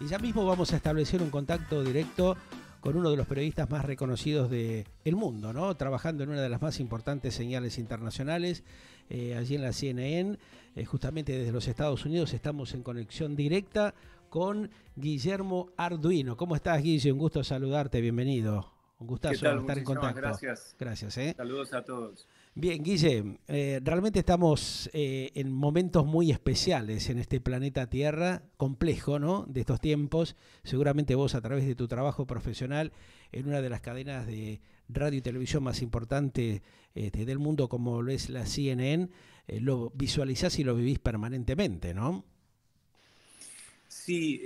Y ya mismo vamos a establecer un contacto directo con uno de los periodistas más reconocidos del mundo, ¿no? Trabajando en una de las más importantes señales internacionales, eh, allí en la CNN, eh, justamente desde los Estados Unidos, estamos en conexión directa con Guillermo Arduino. ¿Cómo estás, Guille? Un gusto saludarte, bienvenido. Un gustazo estar en contacto. Gracias. Gracias, ¿eh? Saludos a todos. Bien, Guille, eh, realmente estamos eh, en momentos muy especiales en este planeta Tierra, complejo, ¿no? De estos tiempos. Seguramente vos, a través de tu trabajo profesional en una de las cadenas de radio y televisión más importantes este, del mundo, como lo es la CNN, eh, lo visualizás y lo vivís permanentemente, ¿no? Sí,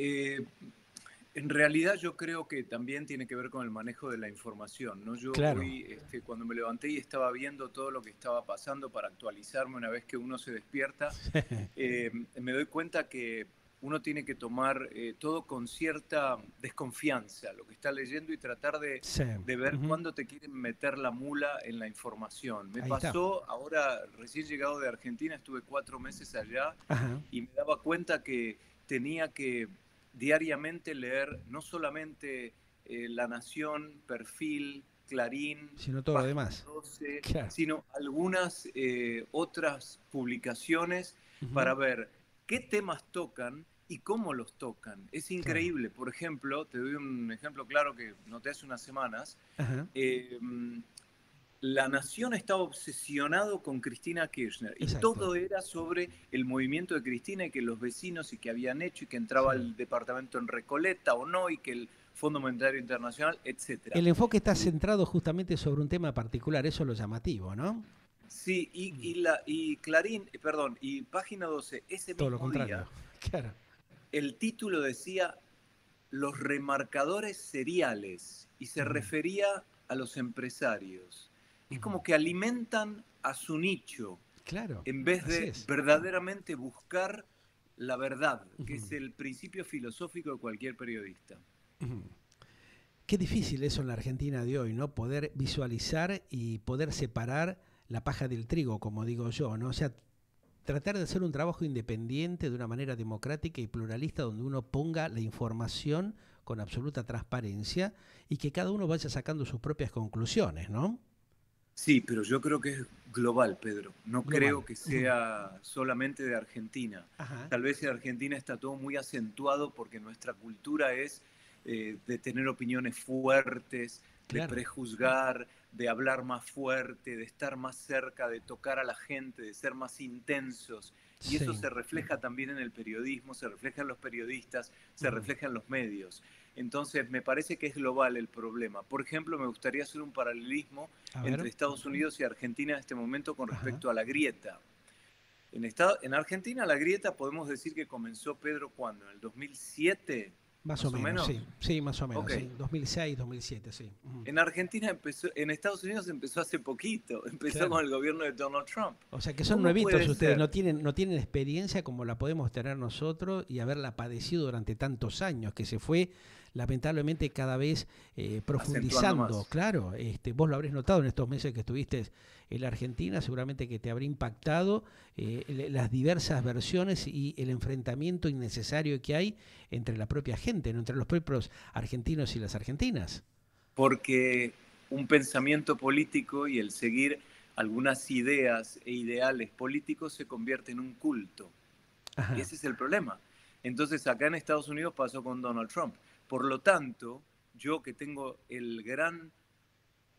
en realidad yo creo que también tiene que ver con el manejo de la información. ¿no? Yo hoy, este, cuando me levanté y estaba viendo todo lo que estaba pasando para actualizarme una vez que uno se despierta, eh, me doy cuenta que uno tiene que tomar eh, todo con cierta desconfianza, lo que está leyendo y tratar de, de ver cuándo te quieren meter la mula en la información. Me pasó, ahora recién llegado de Argentina, estuve cuatro meses allá y me daba cuenta que tenía que diariamente leer no solamente eh, La Nación, Perfil, Clarín, sino todo lo demás, sino algunas eh, otras publicaciones para ver qué temas tocan y cómo los tocan. Es increíble. Por ejemplo, te doy un ejemplo claro que noté hace unas semanas. La Nación estaba obsesionado con Cristina Kirchner y todo era sobre el movimiento de Cristina y que los vecinos y que habían hecho y que entraba el departamento en Recoleta o no y que el Fondo Monetario Internacional, etcétera. El enfoque está centrado justamente sobre un tema particular, eso es lo llamativo, ¿no? Sí, y, la, y Clarín, perdón, y página 12, ese Todo lo contrario. claro. el título decía Los remarcadores seriales y se refería a los empresarios es como que alimentan a su nicho. Claro. En vez de verdaderamente buscar la verdad, que es el principio filosófico de cualquier periodista. Qué difícil eso en la Argentina de hoy, ¿no? Poder visualizar y poder separar la paja del trigo, como digo yo, ¿no? O sea, tratar de hacer un trabajo independiente de una manera democrática y pluralista donde uno ponga la información con absoluta transparencia y que cada uno vaya sacando sus propias conclusiones, ¿no? Sí, pero yo creo que es global, Pedro. No creo que sea solamente de Argentina. Tal vez en Argentina está todo muy acentuado porque nuestra cultura es eh, de tener opiniones fuertes, de prejuzgar, de hablar más fuerte, de estar más cerca, de tocar a la gente, de ser más intensos. Y eso se refleja también en el periodismo, se refleja en los periodistas, se refleja en los medios. Entonces, me parece que es global el problema. Por ejemplo, me gustaría hacer un paralelismo entre Estados Unidos y Argentina en este momento con respecto a la grieta. En, en Argentina la grieta podemos decir que comenzó Pedro cuando, en el 2007 más, o, menos, Sí, sí, más o menos. 2006, 2007, sí. En Argentina empezó, en Estados Unidos empezó hace poquito, empezó con el gobierno de Donald Trump. O sea que son nuevitos ustedes, no tienen, no tienen experiencia como la podemos tener nosotros y haberla padecido durante tantos años, que se fue lamentablemente cada vez eh, profundizando. Claro, este, vos lo habréis notado en estos meses que estuviste en la Argentina, seguramente que te habrá impactado eh, las diversas versiones y el enfrentamiento innecesario que hay entre la propia gente, entre los propios argentinos y las argentinas. Porque un pensamiento político y el seguir algunas ideas e ideales políticos se convierte en un culto. Y ese es el problema. Entonces acá en Estados Unidos pasó con Donald Trump. Por lo tanto, yo que tengo el gran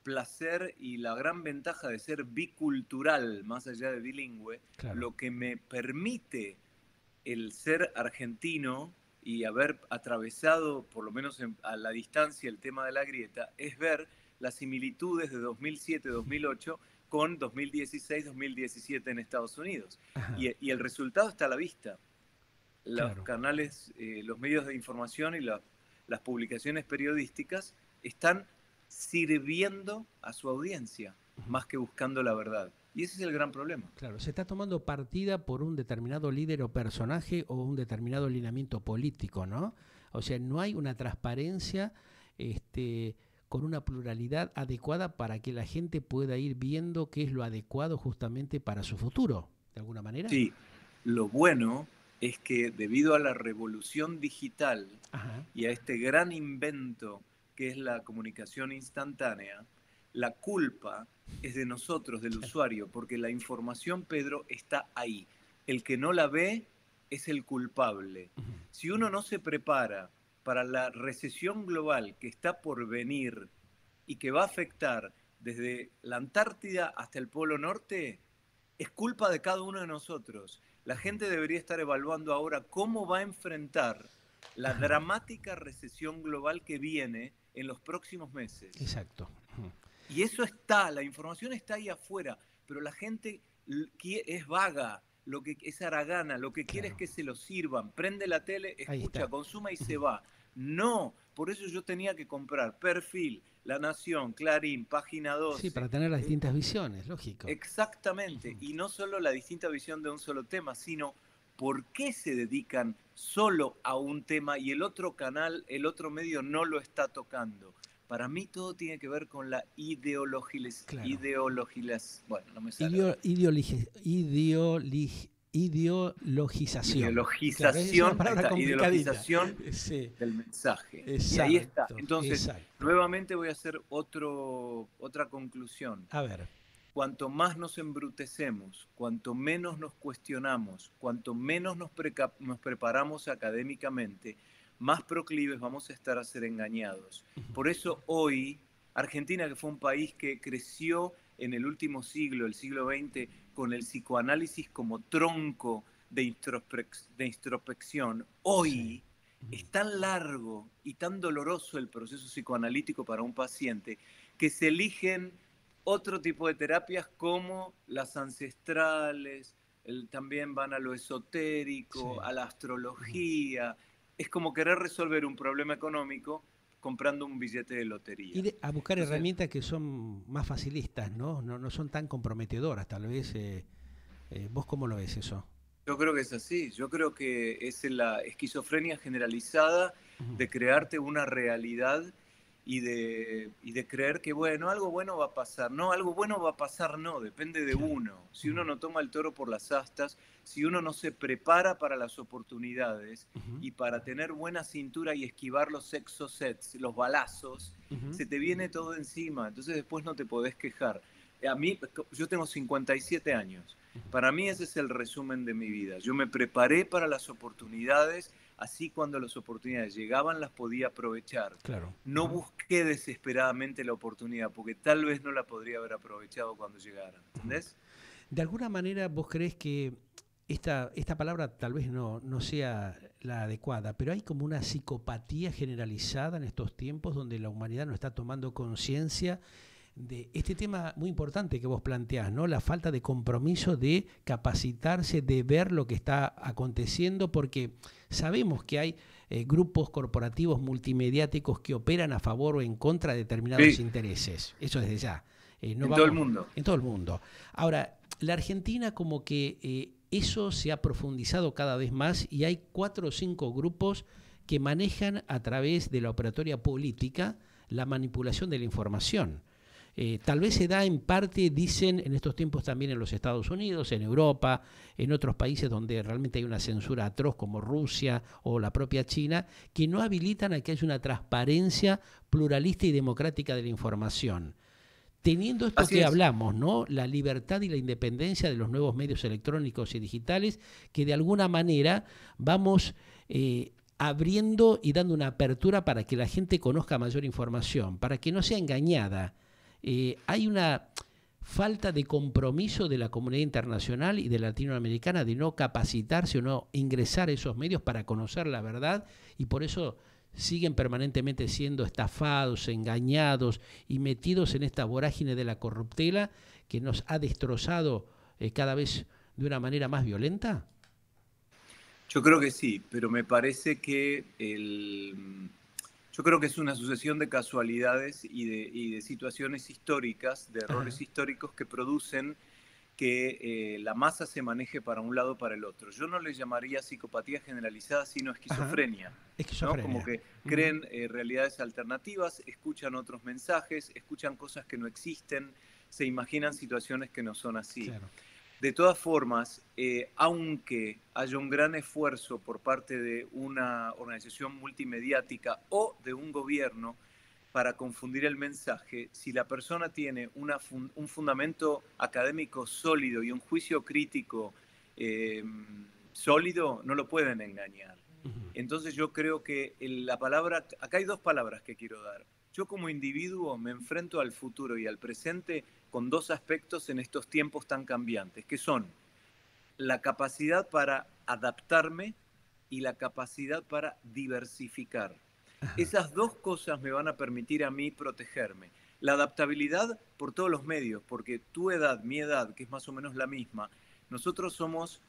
placer y la gran ventaja de ser bicultural, más allá de bilingüe, lo que me permite el ser argentino y haber atravesado, por lo menos a la distancia, el tema de la grieta, es ver las similitudes de 2007-2008 con 2016-2017 en Estados Unidos. Y, el resultado está a la vista. Los canales, eh, los medios de información y la, las publicaciones periodísticas están sirviendo a su audiencia más que buscando la verdad. Y ese es el gran problema. Claro, se está tomando partida por un determinado líder o personaje o un determinado alineamiento político, ¿no? O sea, no hay una transparencia este, con una pluralidad adecuada para que la gente pueda ir viendo qué es lo adecuado justamente para su futuro, de alguna manera. Sí, lo bueno es que debido a la revolución digital y a este gran invento que es la comunicación instantánea, la culpa es de nosotros, del usuario, porque la información, Pedro, está ahí. El que no la ve es el culpable. Si uno no se prepara para la recesión global que está por venir y que va a afectar desde la Antártida hasta el Polo Norte, es culpa de cada uno de nosotros. La gente debería estar evaluando ahora cómo va a enfrentar la dramática recesión global que viene en los próximos meses. Exacto. Y eso está, la información está ahí afuera, pero la gente es vaga, lo que es aragana, lo que quiere es que se lo sirvan, prende la tele, escucha, consuma y se va. No, por eso yo tenía que comprar Perfil, La Nación, Clarín, Página 2. Sí, para tener las distintas visiones, lógico. Exactamente, y no solo la distinta visión de un solo tema, sino por qué se dedican solo a un tema y el otro canal, el otro medio no lo está tocando. Para mí todo tiene que ver con la ideología. Bueno, no me sale. Ideologización. Ideologización, ideologización del mensaje. y ahí está. Entonces, nuevamente voy a hacer otro, otra conclusión. A ver. Cuanto más nos embrutecemos, cuanto menos nos cuestionamos, cuanto menos nos, nos preparamos académicamente, más proclives vamos a estar a ser engañados. Por eso hoy, Argentina, que fue un país que creció en el último siglo, el siglo XX, con el psicoanálisis como tronco de, introspección, hoy es tan largo y tan doloroso el proceso psicoanalítico para un paciente que se eligen otro tipo de terapias como las ancestrales, también van a lo esotérico, a la astrología, es como querer resolver un problema económico comprando un billete de lotería. Y a buscar herramientas que son más facilistas, ¿no? No, no son tan comprometedoras, tal vez. Eh, eh, ¿Vos cómo lo ves eso? Yo creo que es así. Yo creo que es la esquizofrenia generalizada de crearte una realidad y de, y de creer que, bueno, algo bueno va a pasar. No, algo bueno va a pasar, no, depende de uno. Si uno no toma el toro por las astas, si uno no se prepara para las oportunidades y para tener buena cintura y esquivar los exosets, los balazos, se te viene todo encima. Entonces después no te podés quejar. A mí, yo tengo 57 años. Para mí ese es el resumen de mi vida. Yo me preparé para las oportunidades así cuando las oportunidades llegaban las podía aprovechar. Claro. No busqué desesperadamente la oportunidad, porque tal vez no la podría haber aprovechado cuando llegara. ¿Entendés? De alguna manera vos crees que esta, esta palabra tal vez no, no sea la adecuada, pero hay como una psicopatía generalizada en estos tiempos donde la humanidad no está tomando conciencia de este tema muy importante que vos planteás, ¿no? La falta de compromiso de capacitarse, de ver lo que está aconteciendo, porque sabemos que hay eh, grupos corporativos multimediáticos que operan a favor o en contra de determinados intereses. Eso desde ya. Eh, en todo el mundo. En todo el mundo. Ahora, la Argentina como que eh, eso se ha profundizado cada vez más y hay cuatro o cinco grupos que manejan a través de la operatoria política la manipulación de la información. Eh, tal vez se da en parte, dicen en estos tiempos también en los Estados Unidos, en Europa, en otros países donde realmente hay una censura atroz como Rusia o la propia China, que no habilitan a que haya una transparencia pluralista y democrática de la información. Teniendo esto que hablamos, ¿no? La libertad y la independencia de los nuevos medios electrónicos y digitales, que de alguna manera vamos eh, abriendo y dando una apertura para que la gente conozca mayor información, para que no sea engañada eh, hay una falta de compromiso de la comunidad internacional y de la latinoamericana de no capacitarse o no ingresar a esos medios para conocer la verdad y por eso siguen permanentemente siendo estafados, engañados y metidos en esta vorágine de la corruptela que nos ha destrozado eh, cada vez de una manera más violenta? Yo creo que sí, pero me parece que el, yo creo que es una sucesión de casualidades y de, situaciones históricas, de errores históricos que producen que eh, la masa se maneje para un lado o para el otro. Yo no le llamaría psicopatía generalizada, sino esquizofrenia. Como que creen eh, realidades alternativas, escuchan otros mensajes, escuchan cosas que no existen, se imaginan situaciones que no son así. De todas formas, eh, aunque haya un gran esfuerzo por parte de una organización multimediática o de un gobierno para confundir el mensaje, si la persona tiene un fundamento académico sólido y un juicio crítico em, sólido, no lo pueden engañar. Entonces yo creo que la palabra, acá hay dos palabras que quiero dar. Yo como individuo me enfrento al futuro y al presente con dos aspectos en estos tiempos tan cambiantes, que son la capacidad para adaptarme y la capacidad para diversificar. Esas dos cosas me van a permitir a mí protegerme. La adaptabilidad por todos los medios, porque tu edad, mi edad, que es más o menos la misma, nosotros somos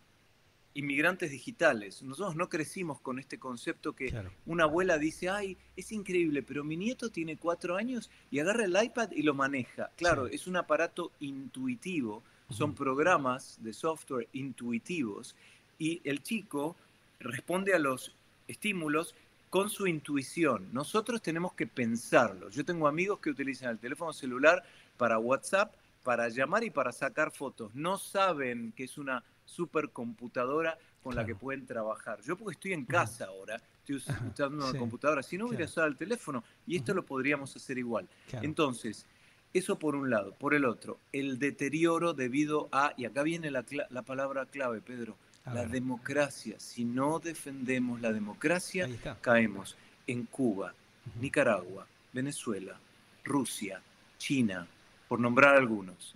inmigrantes digitales. Nosotros no crecimos con este concepto que una abuela dice, ay, es increíble, pero mi nieto tiene cuatro años y agarra el iPad y lo maneja. Claro, es un aparato intuitivo, son programas de software intuitivos y el chico responde a los estímulos con su intuición. Nosotros tenemos que pensarlo. Yo tengo amigos que utilizan el teléfono celular para WhatsApp, para llamar y para sacar fotos. No saben que es una supercomputadora con la que pueden trabajar. Yo porque estoy en casa ahora, estoy usando una computadora, si no hubiera usado el teléfono, y esto lo podríamos hacer igual. Entonces, eso por un lado. Por el otro, el deterioro debido a, y acá viene la, palabra clave, Pedro, la democracia. Si no defendemos la democracia, caemos en Cuba, Nicaragua, Venezuela, Rusia, China, por nombrar algunos.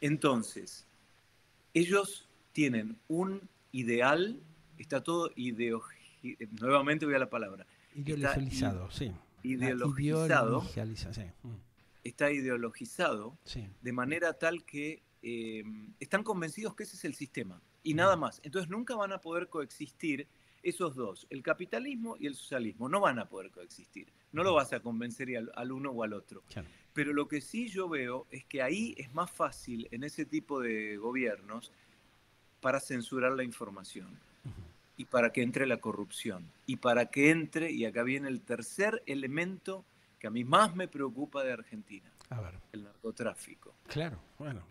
Entonces, ellos tienen un ideal, está todo ideologizado, nuevamente voy a la palabra. Ideologizado, sí. Ideologizado. Mm. Está ideologizado de manera tal que em, están convencidos que ese es el sistema y nada más. Entonces nunca van a poder coexistir esos dos, el capitalismo y el socialismo, no van a poder coexistir. No lo vas a convencer al, al uno o al otro. Pero lo que sí yo veo es que ahí es más fácil en ese tipo de gobiernos para censurar la información y para que entre la corrupción y para que entre, y acá viene el tercer elemento que a mí más me preocupa de Argentina, el narcotráfico. Claro, bueno.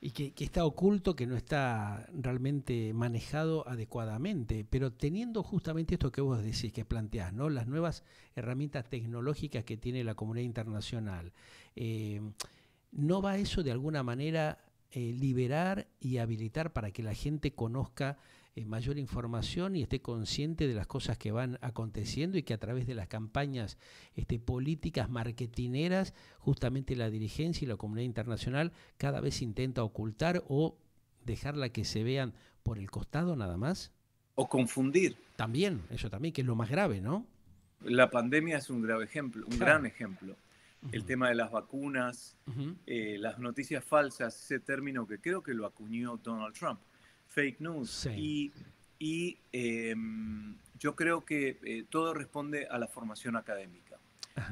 Y que, está oculto, que no está realmente manejado adecuadamente, pero teniendo justamente esto que vos decís, que planteás, ¿no? las nuevas herramientas tecnológicas que tiene la comunidad internacional, eh, ¿no va eso de alguna manera eh, liberar y habilitar para que la gente conozca eh, mayor información y esté consciente de las cosas que van aconteciendo y que a través de las campañas este, políticas marketineras, justamente la dirigencia y la comunidad internacional cada vez intenta ocultar o dejarla que se vean por el costado nada más. O confundir. También, eso también, que es lo más grave, ¿no? La pandemia es un grave ejemplo, un gran ejemplo el tema de las vacunas, eh, las noticias falsas, ese término que creo que lo acuñó Donald Trump, fake news. Y, em, yo creo que eh, todo responde a la formación académica.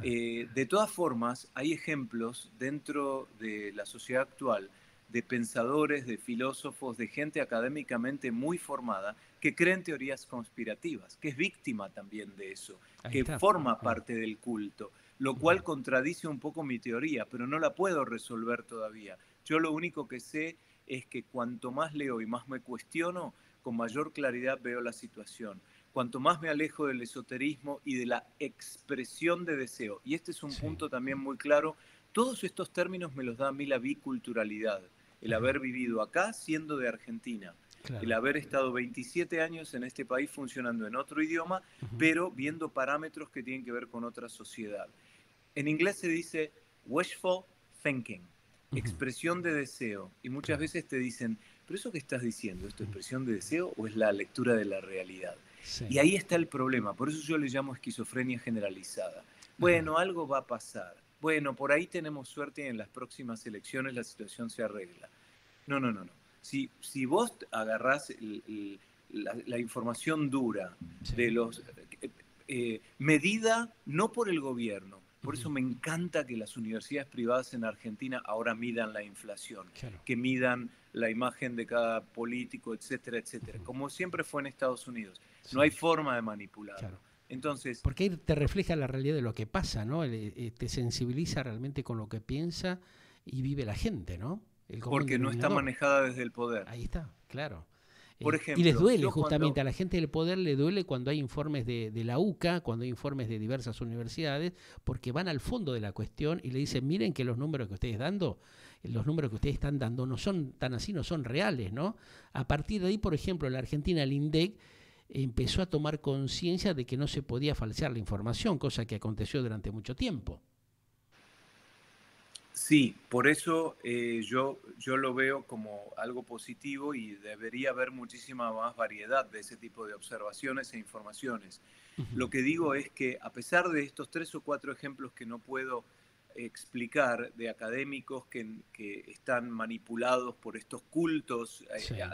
Eh, de todas formas, hay ejemplos dentro de la sociedad actual de pensadores, de filósofos, de gente académicamente muy formada que creen teorías conspirativas, que es víctima también de eso, que forma parte del culto lo cual contradice un poco mi teoría, pero no la puedo resolver todavía. Yo lo único que sé es que cuanto más leo y más me cuestiono, con mayor claridad veo la situación. Cuanto más me alejo del esoterismo y de la expresión de deseo, y este es un punto también muy claro, todos estos términos me los da a mí la biculturalidad, el haber vivido acá siendo de Argentina, el haber estado 27 años en este país funcionando en otro idioma, pero viendo parámetros que tienen que ver con otra sociedad. En inglés se dice wishful thinking, expresión de deseo. Y muchas veces te dicen, ¿pero eso que estás diciendo, ¿es tu expresión de deseo o es la lectura de la realidad? Y ahí está el problema. Por eso yo le llamo esquizofrenia generalizada. Bueno, algo va a pasar. Bueno, por ahí tenemos suerte y en las próximas elecciones la situación se arregla. No, no, no, no. Si, si vos agarrás la, información dura de los... Eh, eh, medida no por el gobierno, por eso me encanta que las universidades privadas en Argentina ahora midan la inflación, que midan la imagen de cada político, etcétera, etcétera, como siempre fue en Estados Unidos. No hay forma de manipularlo. Entonces, porque ahí te refleja la realidad de lo que pasa, ¿no? Eh, te sensibiliza realmente con lo que piensa y vive la gente, ¿no? Porque no está manejada desde el poder. Ahí está, claro. Por eh, ejemplo, y les duele justamente, a la gente del poder le duele cuando hay informes de, la UCA, cuando hay informes de diversas universidades, porque van al fondo de la cuestión y le dicen, miren que los números que ustedes dando, los números que ustedes están dando no son tan así, no son reales, ¿no? A partir de ahí, por ejemplo, la Argentina el INDEC empezó a tomar conciencia de que no se podía falsear la información, cosa que aconteció durante mucho tiempo. Sí, por eso eh, yo, yo lo veo como algo positivo y debería haber muchísima más variedad de ese tipo de observaciones e informaciones. Lo que digo es que a pesar de estos tres o cuatro ejemplos que no puedo explicar de académicos que, que están manipulados por estos cultos eh,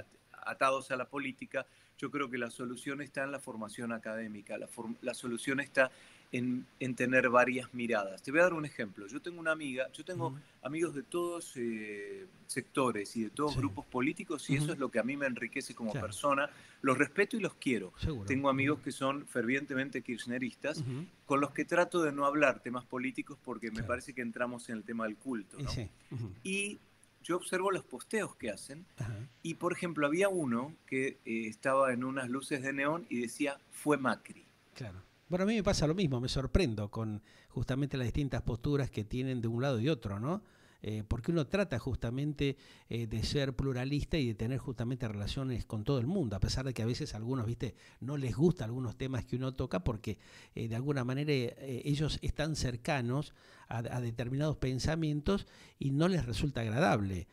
atados a la política, yo creo que la solución está en la formación académica, la, la solución está en, tener varias miradas. Te voy a dar un ejemplo. Yo tengo una amiga, yo tengo amigos de todos eh, sectores y de todos grupos políticos y eso es lo que a mí me enriquece como persona. Los respeto y los quiero. Tengo amigos que son fervientemente kirchneristas, con los que trato de no hablar temas políticos porque me parece que entramos en el tema del culto. Y yo observo los posteos que hacen y, por ejemplo, había uno que eh, estaba en unas luces de neón y decía, fue Macri. Claro. Bueno, a mí me pasa lo mismo, me sorprendo con justamente las distintas posturas que tienen de un lado y otro, ¿no? Eh, porque uno trata justamente eh, de ser pluralista y de tener justamente relaciones con todo el mundo, a pesar de que a veces a algunos, viste, no les gusta algunos temas que uno toca porque eh, de alguna manera ellos están cercanos a, a, determinados pensamientos y no les resulta agradable.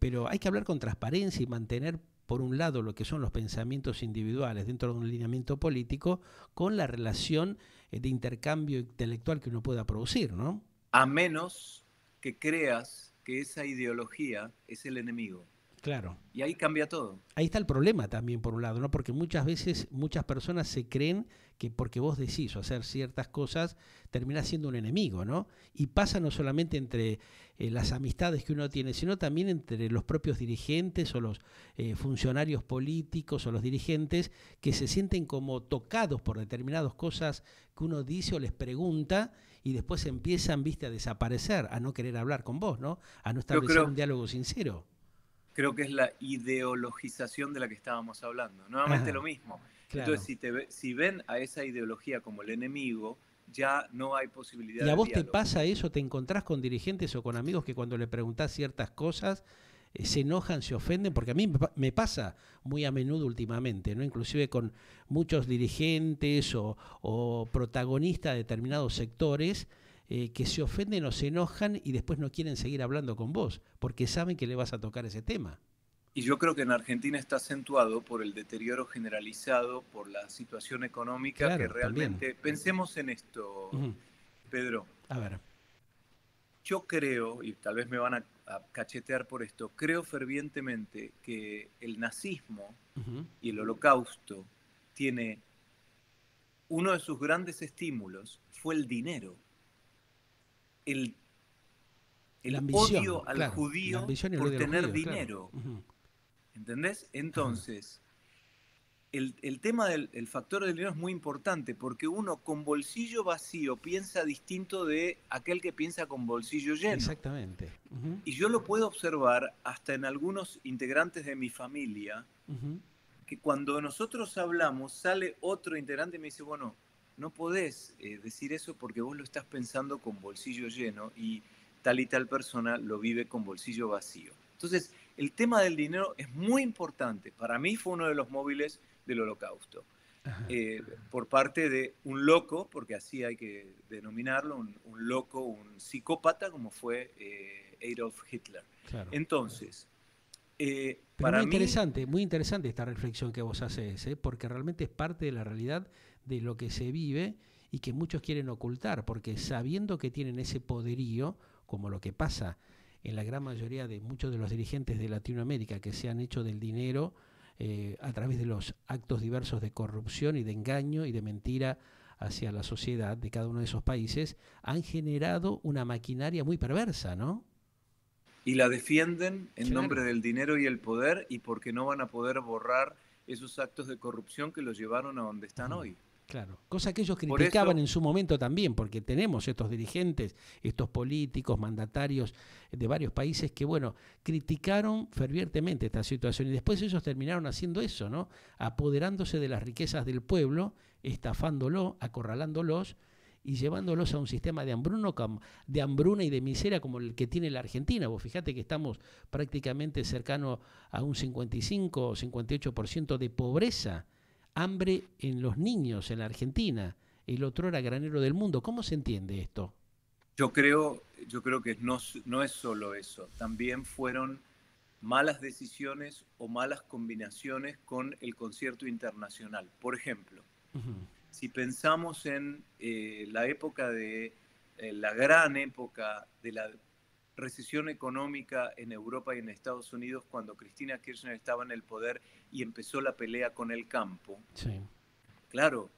pero hay que hablar con transparencia y mantener por un lado, lo que son los pensamientos individuales dentro de un lineamiento político con la relación eh, de intercambio intelectual que uno pueda producir, ¿no? A menos que creas que esa ideología es el enemigo. Claro. Y ahí cambia todo. Ahí está el problema también, por un lado, ¿no? Porque muchas veces muchas personas se creen que porque vos decís hacer ciertas cosas, terminás siendo un enemigo, ¿no? Y pasa no solamente entre eh, las amistades que uno tiene, sino también entre los propios dirigentes o los eh, funcionarios políticos o los dirigentes que se sienten como tocados por determinadas cosas que uno dice o les pregunta y después empiezan, viste, a desaparecer, a no querer hablar con vos, ¿no? A no establecer un diálogo sincero creo que es la ideologización de la que estábamos hablando. Nuevamente lo mismo. Entonces, si, te, si ven a esa ideología como el enemigo, ya no hay posibilidad ¿Y a vos te pasa eso? ¿Te encontrás con dirigentes o con amigos que cuando le preguntás ciertas cosas eh, se enojan, se ofenden? Porque a mí me pasa muy a menudo últimamente, ¿no? Inclusive con muchos dirigentes o, o protagonistas de determinados sectores eh, que se ofenden o se enojan y después no quieren seguir hablando con vos, porque saben que le vas a tocar ese tema. Y yo creo que en Argentina está acentuado por el deterioro generalizado, por la situación económica que realmente... Pensemos en esto, Pedro. A ver. Yo creo, y tal vez me van a, cachetear por esto, creo fervientemente que el nazismo y el holocausto tiene uno de sus grandes estímulos fue el dinero el, el odio al judío por tener dinero. ¿Entendés? Entonces, el, tema del factor del dinero es muy importante porque uno con bolsillo vacío piensa distinto de aquel que piensa con bolsillo lleno. Exactamente. Y yo lo puedo observar hasta en algunos integrantes de mi familia, que cuando nosotros hablamos sale otro integrante y me dice, bueno, no podés eh, decir eso porque vos lo estás pensando con bolsillo lleno y tal y tal persona lo vive con bolsillo vacío. Entonces, el tema del dinero es muy importante. Para mí fue uno de los móviles del holocausto. Eh, por parte de un loco, porque así hay que denominarlo, un, loco, un psicópata como fue eh, Adolf Hitler. Entonces, para muy interesante, muy interesante esta reflexión que vos haces, porque realmente es parte de la realidad de lo que se vive y que muchos quieren ocultar, porque sabiendo que tienen ese poderío, como lo que pasa en la gran mayoría de muchos de los dirigentes de Latinoamérica que se han hecho del dinero eh, a través de los actos diversos de corrupción y de engaño y de mentira hacia la sociedad de cada uno de esos países, han generado una maquinaria muy perversa, ¿no? Y la defienden en nombre del dinero y el poder y porque no van a poder borrar esos actos de corrupción que los llevaron a donde están hoy. Claro, cosa que ellos criticaban en su momento también, porque tenemos estos dirigentes, estos políticos, mandatarios de varios países que, bueno, criticaron fervientemente esta situación y después ellos terminaron haciendo eso, ¿no? Apoderándose de las riquezas del pueblo, estafándolo, acorralándolos y llevándolos a un sistema de, hambruno, de hambruna y de miseria como el que tiene la Argentina. Vos fíjate que estamos prácticamente cercano a un 55 o 58% de pobreza, hambre en los niños en la Argentina. El otro era granero del mundo. ¿Cómo se entiende esto? Yo creo, yo creo que no, no es solo eso. También fueron malas decisiones o malas combinaciones con el concierto internacional. Por ejemplo, si pensamos en eh, la época de, eh, la gran época de la recesión económica en Europa y en Estados Unidos cuando Cristina Kirchner estaba en el poder y empezó la pelea con el campo. Claro,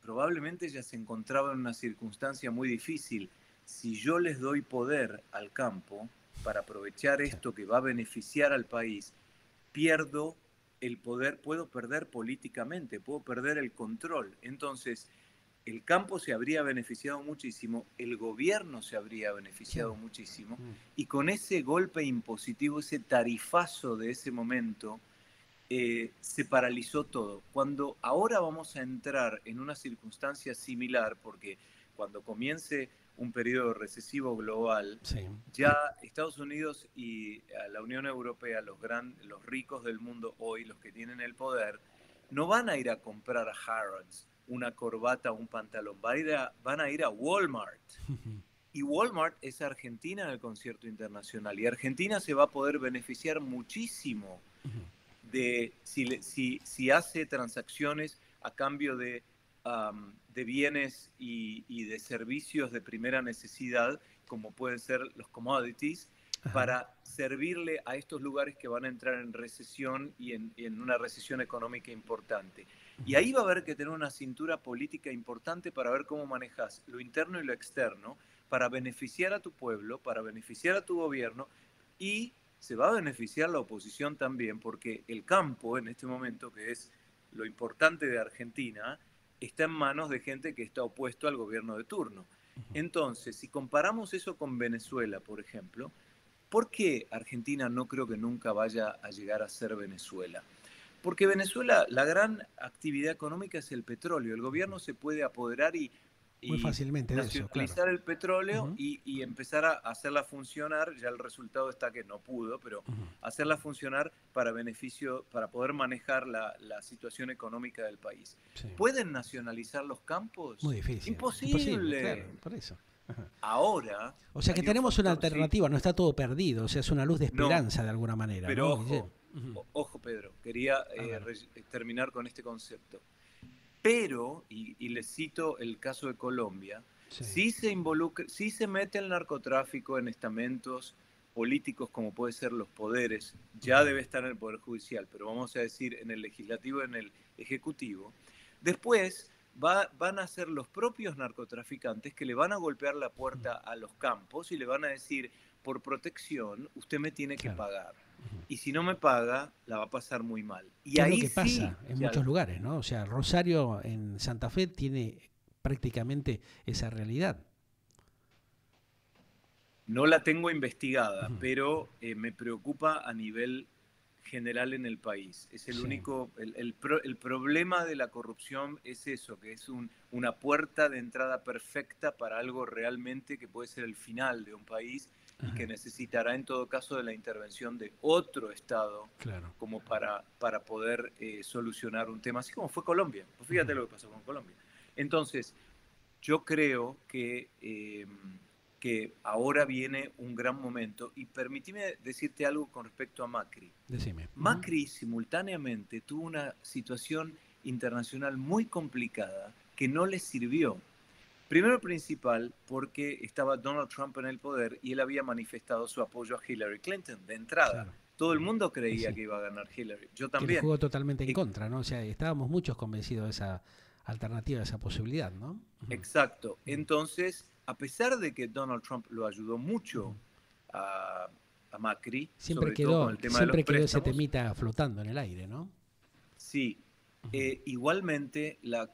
probablemente ella se encontraba en una circunstancia muy difícil. Si yo les doy poder al campo para aprovechar esto que va a beneficiar al país, pierdo el poder, puedo perder políticamente, puedo perder el control. Entonces, el campo se habría beneficiado muchísimo, el gobierno se habría beneficiado muchísimo, mm. y con ese golpe impositivo, ese tarifazo de ese momento, eh, se paralizó todo. Cuando ahora vamos a entrar en una circunstancia similar, porque cuando comience un periodo recesivo global, ya Estados Unidos y la Unión Europea, los, gran, los ricos del mundo hoy, los que tienen el poder, no van a ir a comprar a Harrods una corbata o un pantalón, van a, ir a, van a ir a Walmart. Y Walmart es Argentina en el concierto internacional y Argentina se va a poder beneficiar muchísimo de si, si, si hace transacciones a cambio de de bienes y, de servicios de primera necesidad, como pueden ser los commodities, para servirle a estos lugares que van a entrar en recesión y en, una recesión económica importante. Y ahí va a haber que tener una cintura política importante para ver cómo manejas lo interno y lo externo, para beneficiar a tu pueblo, para beneficiar a tu gobierno y se va a beneficiar la oposición también, porque el campo en este momento, que es lo importante de Argentina, está en manos de gente que está opuesto al gobierno de turno. Entonces, si comparamos eso con Venezuela, por ejemplo, ¿por qué Argentina no creo que nunca vaya a llegar a ser Venezuela? Porque Venezuela, la gran actividad económica es el petróleo. El gobierno se puede apoderar y muy fácilmente nacionalizar el petróleo y, empezar a hacerla funcionar, ya el resultado está que no pudo, pero hacerla funcionar para beneficio, para poder manejar la, situación económica del país. ¿Pueden nacionalizar los campos? Muy difícil. Imposible. por eso. Ahora. O sea que tenemos una alternativa, no está todo perdido, o sea, es una luz de esperanza de alguna manera. Pero ojo, ojo, Pedro, quería eh, terminar con este concepto. Pero, y, les cito el caso de Colombia, si se involucra, si se mete el narcotráfico en estamentos políticos como puede ser los poderes, ya debe estar en el Poder Judicial, pero vamos a decir en el legislativo en el ejecutivo, después van a ser los propios narcotraficantes que le van a golpear la puerta a los campos y le van a decir, por protección, usted me tiene que pagar y si no me paga, la va a pasar muy mal. Y ahí es lo que pasa en muchos lugares, ¿no? O sea, Rosario en Santa Fe tiene prácticamente esa realidad. No la tengo investigada, pero eh, me preocupa a nivel general en el país. Es el único, el, el, problema de la corrupción es eso, que es un, una puerta de entrada perfecta para algo realmente que puede ser el final de un país y que necesitará en todo caso de la intervención de otro Estado como para, para poder eh, solucionar un tema, así como fue Colombia. Pues fíjate lo que pasó con Colombia. Entonces, yo creo que, eh, que ahora viene un gran momento y permíteme decirte algo con respecto a Macri. Decime. Macri simultáneamente tuvo una situación internacional muy complicada que no le sirvió Primero principal porque estaba Donald Trump en el poder y él había manifestado su apoyo a Hillary Clinton de entrada. Todo el mundo creía que iba a ganar Hillary. Yo también. Que jugó totalmente en contra, ¿no? O sea, estábamos muchos convencidos de esa alternativa, de esa posibilidad, ¿no? Exacto. Entonces, a pesar de que Donald Trump lo ayudó mucho a, Macri, siempre quedó, siempre quedó ese temita flotando en el aire, ¿no? Sí, eh, igualmente la,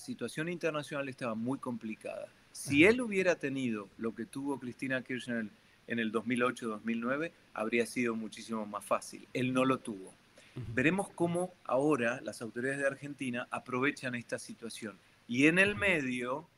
situación internacional estaba muy complicada. Si él hubiera tenido lo que tuvo Cristina Kirchner en el 2008-2009, habría sido muchísimo más fácil. Él no lo tuvo. Veremos cómo ahora las autoridades de Argentina aprovechan esta situación. Y en el medio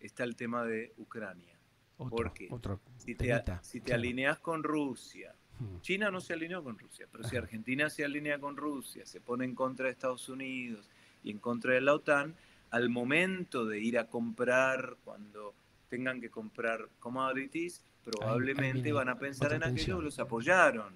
está el tema de Ucrania. Porque si te, alineas con Rusia, China no se alineó con Rusia, pero si Argentina se alinea con Rusia, se pone en contra de Estados Unidos y en contra de la OTAN, al momento de ir a comprar, cuando tengan que comprar commodities, probablemente van a pensar en aquellos que los apoyaron.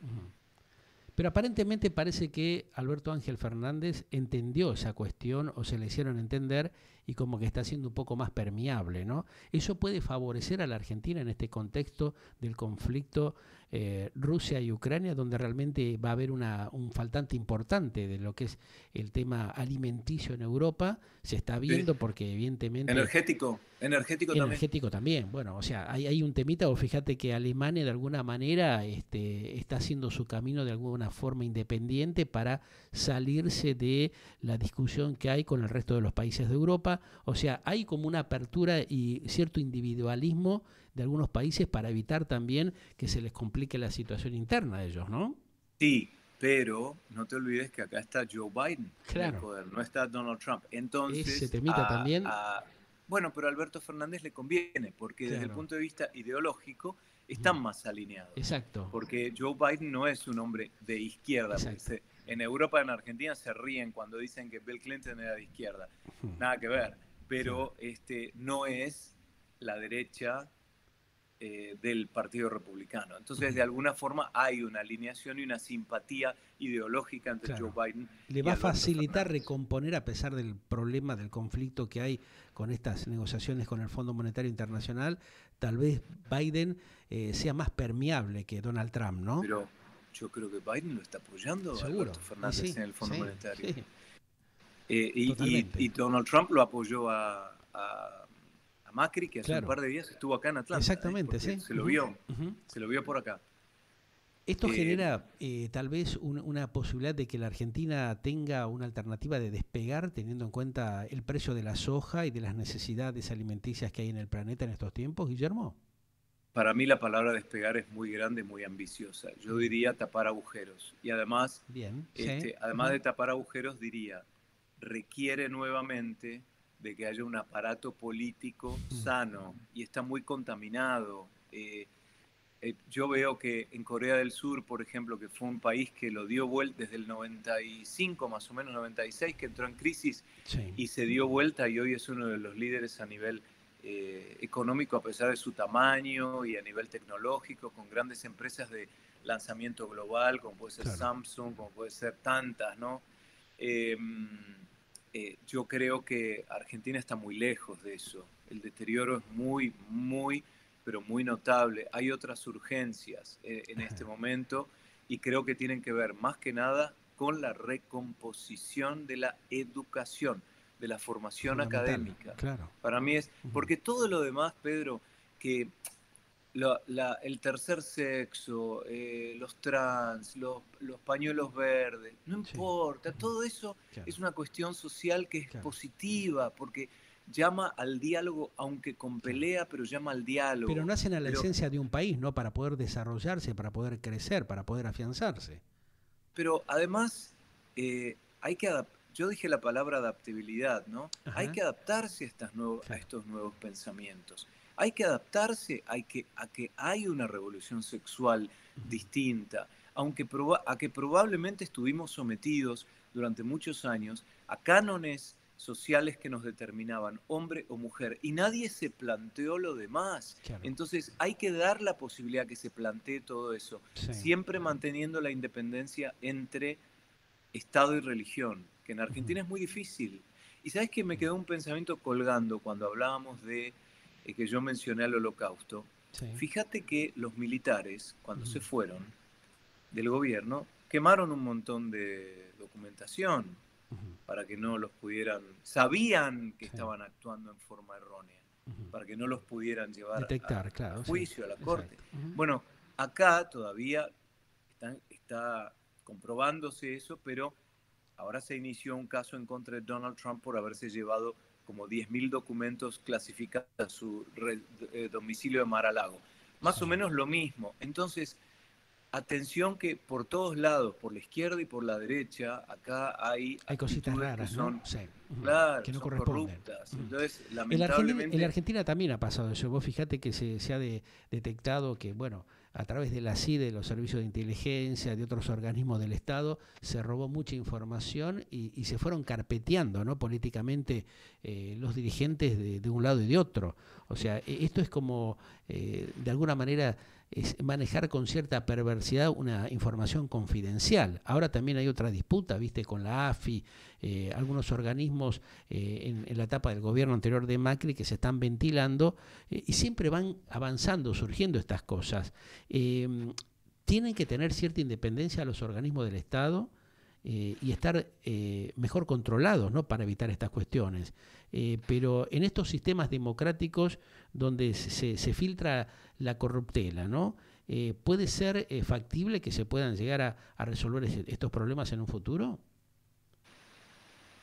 Pero aparentemente parece que Alberto Ángel Fernández entendió esa cuestión o se le hicieron entender y como que está siendo un poco más permeable, ¿no? Eso puede favorecer a la Argentina en este contexto del conflicto eh, Rusia y Ucrania, donde realmente va a haber una, un faltante importante de lo que es el tema alimenticio en Europa. Se está viendo porque evidentemente... Energético, energético, energético también. Bueno, o sea, hay, hay un temita, o fíjate que Alemania de alguna manera este, está haciendo su camino de alguna forma independiente para salirse de la discusión que hay con el resto de los países de Europa. O sea, hay como una apertura y cierto individualismo de algunos países para evitar también que se les complique la situación interna de ellos, ¿no? Sí, pero no te olvides que acá está Joe Biden claro. poder, no está Donald Trump. Entonces, se temita también. bueno, pero a Alberto Fernández le conviene, porque desde el punto de vista ideológico están más alineados. Exacto. Porque Joe Biden no es un hombre de izquierda. En Europa, en Argentina, se ríen cuando dicen que Bill Clinton era de izquierda. Nada que ver. Pero este, no es la derecha eh, del Partido Republicano. Entonces, de alguna forma hay una alineación y una simpatía ideológica entre Joe Biden. Le va a facilitar recomponer a pesar del problema, del conflicto que hay con estas negociaciones con el Fondo Monetario Internacional. Tal vez Biden eh, sea más permeable que Donald Trump, ¿no? Pero yo creo que Biden lo está apoyando Seguro. Alberto Fernández en el Fondo Monetario. Eh, y, Donald Trump lo apoyó a Macri, que hace un par de días estuvo acá en Atlanta. ¿eh? Exactamente, sí. Se lo vio, se lo vio por acá. Esto eh, genera eh, tal vez una posibilidad de que la Argentina tenga una alternativa de despegar teniendo en cuenta el precio de la soja y de las necesidades alimenticias que hay en el planeta en estos tiempos, Guillermo. Para mí la palabra despegar es muy grande, muy ambiciosa. Yo diría tapar agujeros. Y además, Bien, este, además de tapar agujeros, diría, requiere nuevamente de que haya un aparato político sano y está muy contaminado. Eh, eh, yo veo que en Corea del Sur, por ejemplo, que fue un país que lo dio vuelta desde el 95, más o menos 96, que entró en crisis y se dio vuelta y hoy es uno de los líderes a nivel eh, económico a pesar de su tamaño y a nivel tecnológico, con grandes empresas de lanzamiento global, como puede ser Samsung, como puede ser tantas, ¿no? Eh, yo creo que Argentina está muy lejos de eso. El deterioro es muy, muy, pero muy notable. Hay otras urgencias eh, en este momento y creo que tienen que ver más que nada con la recomposición de la educación, de la formación académica. Claro. Para mí es, porque todo lo demás, Pedro, que el tercer sexo, eh, los trans, los, pañuelos verdes, no importa, todo eso es una cuestión social que es positiva, porque llama al diálogo, aunque con pelea, pero llama al diálogo. Pero nacen a la esencia de un país, ¿no? Para poder desarrollarse, para poder crecer, para poder afianzarse. Pero además, eh, hay que yo dije la palabra adaptabilidad, ¿no? Hay que adaptarse a, estas a estos nuevos pensamientos. Hay que adaptarse que, a que hay una revolución sexual distinta, aunque a que probablemente estuvimos sometidos durante muchos años a cánones sociales que nos determinaban, hombre o mujer, y nadie se planteó lo demás. Entonces hay que dar la posibilidad que se plantee todo eso, siempre manteniendo la independencia entre Estado y religión, que en Argentina es muy difícil. Y sabes que me quedó un pensamiento colgando cuando hablábamos de que yo mencioné al holocausto, fíjate que los militares, cuando se fueron del gobierno, quemaron un montón de documentación para que no los pudieran, sabían que estaban actuando en forma errónea, para que no los pudieran llevar a, juicio, a la corte. Bueno, acá todavía está, está comprobándose eso, pero ahora se inició un caso en contra de Donald Trump por haberse llevado como 10.000 documentos clasificados a su eh, domicilio de Mar-a-Lago. Más o menos lo mismo. Entonces, atención que por todos lados, por la izquierda y por la derecha, acá hay, hay cositas raras, que son, ¿no? claro, que no corruptas. Entonces, lamentablemente... En la, Argentina, también ha pasado eso. Vos fíjate que se, se ha detectado que, bueno, a través de la CIDE, los servicios de inteligencia, de otros organismos del Estado, se robó mucha información y, se fueron carpeteando ¿no? políticamente eh, los dirigentes de, un lado y de otro. O sea, e, esto es como, eh, de alguna manera, es manejar con cierta perversidad una información confidencial. Ahora también hay otra disputa, viste, con la AFI, eh, algunos organismos eh, en, la etapa del gobierno anterior de Macri que se están ventilando eh, y siempre van avanzando, surgiendo estas cosas. tienen que tener cierta independencia los organismos del Estado y estar mejor controlados ¿no? para evitar estas cuestiones. Pero en estos sistemas democráticos donde se, se filtra la corruptela, ¿no? Eh, ¿Puede ser eh, factible que se puedan llegar a, resolver estos problemas en un futuro?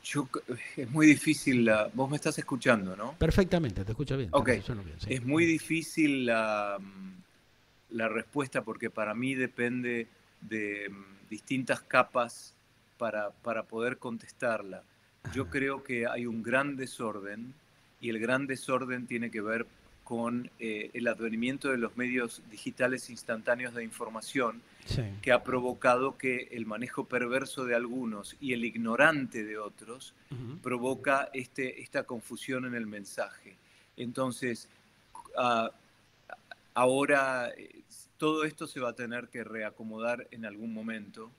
Yo, es muy difícil, la, vos me estás escuchando, ¿no? Perfectamente, te escucho bien. Ok, es muy difícil la, la, respuesta porque para mí depende de mm, distintas capas para, para poder contestarla. Yo creo que hay un gran desorden y el gran desorden tiene que ver con eh, el advenimiento de los medios digitales instantáneos de información, que ha provocado que el manejo perverso de algunos y el ignorante de otros provoca este, esta confusión en el mensaje. Entonces, ah, ahora eh, todo esto se va a tener que reacomodar en algún momento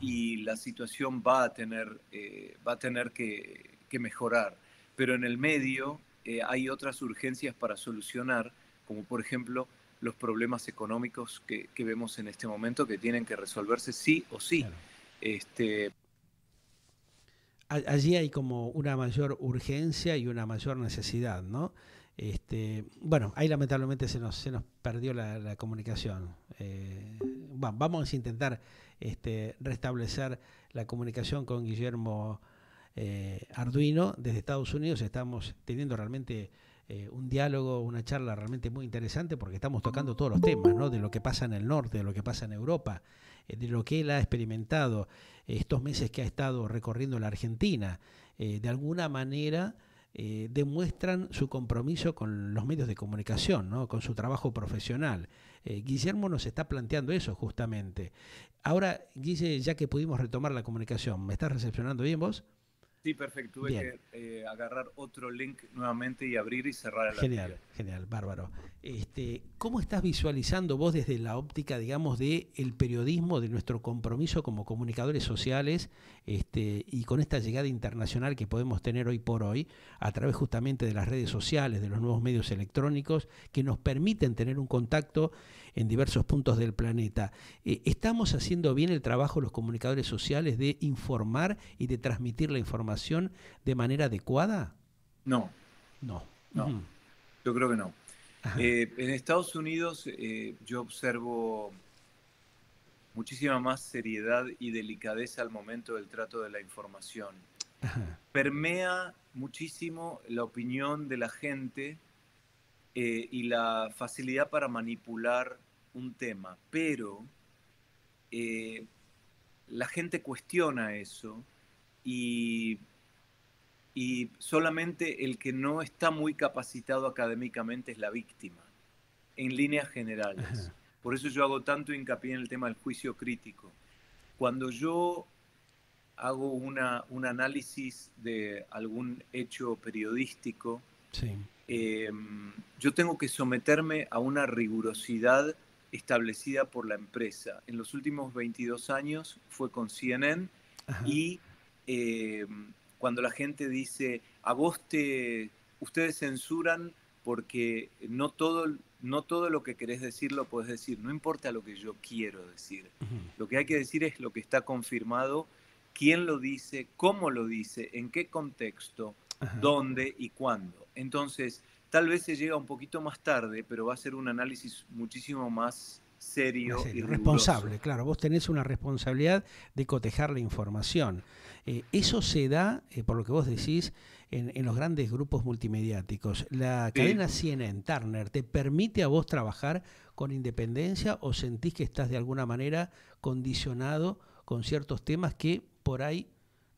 y la situación va a tener, eh, va a tener que, que mejorar. Pero en el medio eh, hay otras urgencias para solucionar, como por ejemplo los problemas económicos que, vemos en este momento que tienen que resolverse sí o sí. Este... Allí hay como una mayor urgencia y una mayor necesidad, ¿no? Este, bueno, ahí lamentablemente se nos, se nos perdió la, comunicación. Eh, vamos a intentar este, restablecer la comunicación con Guillermo eh, Arduino desde Estados Unidos. Estamos teniendo realmente eh, un diálogo, una charla realmente muy interesante porque estamos tocando todos los temas, ¿no? de lo que pasa en el norte, de lo que pasa en Europa, eh, de lo que él ha experimentado estos meses que ha estado recorriendo la Argentina. de alguna manera demuestran su compromiso con los medios de comunicación, ¿no? con su trabajo profesional. Guillermo nos está planteando eso justamente. Ahora, Guille, ya que pudimos retomar la comunicación, ¿me estás recepcionando bien vos? Sí, perfecto. Tuve que eh, agarrar otro link nuevamente y abrir y cerrar el Genial, genial, bárbaro. Este, ¿Cómo estás visualizando vos desde la óptica, digamos, de el periodismo, de nuestro compromiso como comunicadores sociales este, y con esta llegada internacional que podemos tener hoy por hoy a través justamente de las redes sociales, de los nuevos medios electrónicos que nos permiten tener un contacto en diversos puntos del planeta. Eh, ¿Estamos haciendo bien el trabajo los comunicadores sociales de informar y de transmitir la información de manera adecuada? No. No. No. Yo creo que no. Eh, en Estados Unidos eh, yo observo muchísima más seriedad y delicadeza al momento del trato de la información. Permea muchísimo la opinión de la gente y la facilidad para manipular un tema, pero eh, la gente cuestiona eso y, y solamente el que no está muy capacitado académicamente es la víctima, en líneas generales. Por eso yo hago tanto hincapié en el tema del juicio crítico. Cuando yo hago una, un análisis de algún hecho periodístico, eh, yo tengo que someterme a una rigurosidad establecida por la empresa. En los últimos 22 años fue con CNN y eh, cuando la gente dice, a vos te, ustedes censuran porque no todo, no todo lo que querés decir lo podés decir, no importa lo que yo quiero decir. Lo que hay que decir es lo que está confirmado, quién lo dice, cómo lo dice, en qué contexto, dónde y cuándo. Entonces, Tal vez se llega un poquito más tarde, pero va a ser un análisis muchísimo más serio, y responsable. Claro, vos tenés una responsabilidad de cotejar la información. Eh, eso se da, eh, por lo que vos decís, en, los grandes grupos multimediáticos. ¿La cadena CNN, Turner, te permite a vos trabajar con independencia o sentís que estás de alguna manera condicionado con ciertos temas que por ahí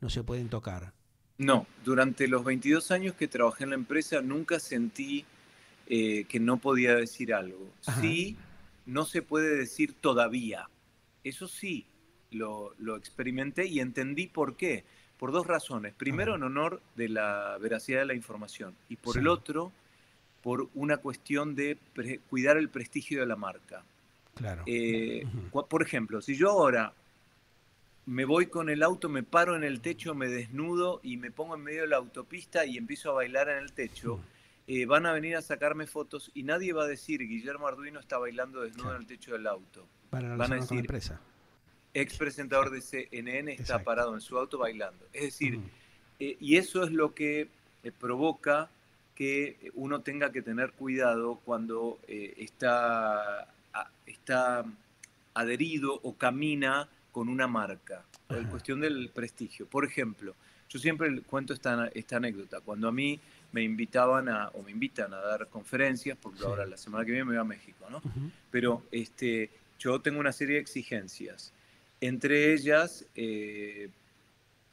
no se pueden tocar? No, durante los 22 años que trabajé en la empresa nunca sentí eh, que no podía decir algo. Sí, no se puede decir todavía. Eso sí, lo, experimenté y entendí por qué. Por dos razones. Primero, en honor de la veracidad de la información. Y por el otro, por una cuestión de cuidar el prestigio de la marca. Claro. Eh, por ejemplo, si yo ahora me voy con el auto, me paro en el techo, me desnudo y me pongo en medio de la autopista y empiezo a bailar en el techo, eh, van a venir a sacarme fotos y nadie va a decir Guillermo Arduino está bailando desnudo en el techo del auto. van a decir, empresa. ex presentador de CNN está parado en su auto bailando. Es decir, eh, y eso es lo que eh, provoca que uno tenga que tener cuidado cuando está, está adherido o camina con una marca, la cuestión del prestigio. Por ejemplo, yo siempre cuento esta, esta anécdota. Cuando a mí me invitaban a, o me invitan a dar conferencias, porque ahora la semana que viene me voy a México, ¿no? Pero este, yo tengo una serie de exigencias. Entre ellas, eh,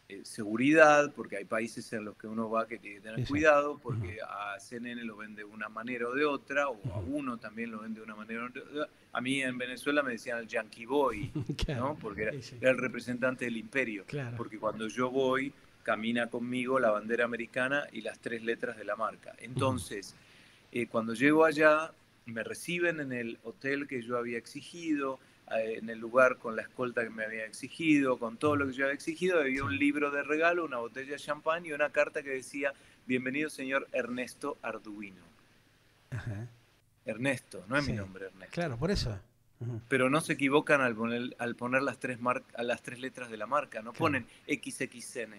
eh, seguridad, porque hay países en los que uno va que tiene que tener cuidado, porque a CNN lo ven de una manera o de otra, o a uno también lo ven de una manera o de otra. A mí en Venezuela me decían el Yankee Boy, ¿no? porque era, el representante del imperio. Porque cuando yo voy, camina conmigo la bandera americana y las tres letras de la marca. Entonces, eh, cuando llego allá, me reciben en el hotel que yo había exigido, eh, en el lugar con la escolta que me había exigido, con todo lo que yo había exigido, había un libro de regalo, una botella de champán y una carta que decía, bienvenido señor Ernesto Arduino. Ernesto, no es mi nombre Ernesto. Claro, por eso. Pero no se equivocan al poner, al poner las, tres a las tres letras de la marca, no ponen XXN.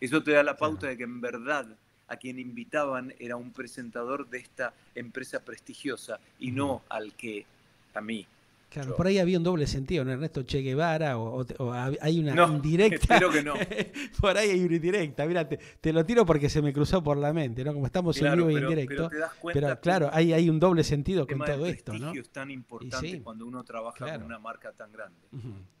Eso te da la pauta de que en verdad a quien invitaban era un presentador de esta empresa prestigiosa y no al que a mí Claro, por ahí había un doble sentido, ¿no? Ernesto Che Guevara, o, hay una indirecta. Espero que no. por ahí hay una indirecta. Mira, te, lo tiro porque se me cruzó por la mente, ¿no? Como estamos en vivo y en directo. Pero, claro, hay, hay un doble sentido con todo esto, ¿no? es tan importante cuando uno trabaja con una marca tan grande.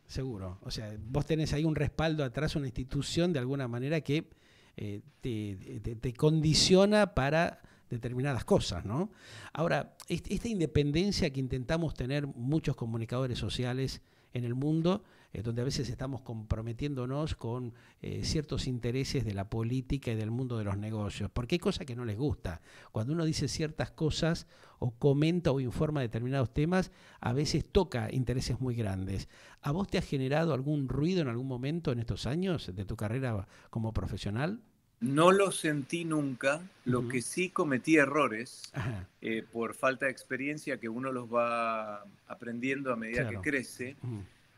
seguro. O sea, vos tenés ahí un respaldo atrás, una institución de alguna manera que eh, te condiciona para determinadas cosas, ¿no? Ahora, esta independencia que intentamos tener muchos comunicadores sociales en el mundo, eh, donde a veces estamos comprometiéndonos con eh, ciertos intereses de la política y del mundo de los negocios, porque hay cosas que no les gusta. Cuando uno dice ciertas cosas o comenta o informa determinados temas, a veces toca intereses muy grandes. ¿A vos te ha generado algún ruido en algún momento en estos años de tu carrera como profesional? No lo sentí nunca, lo que sí cometí errores eh, por falta de experiencia que uno los va aprendiendo a medida que crece.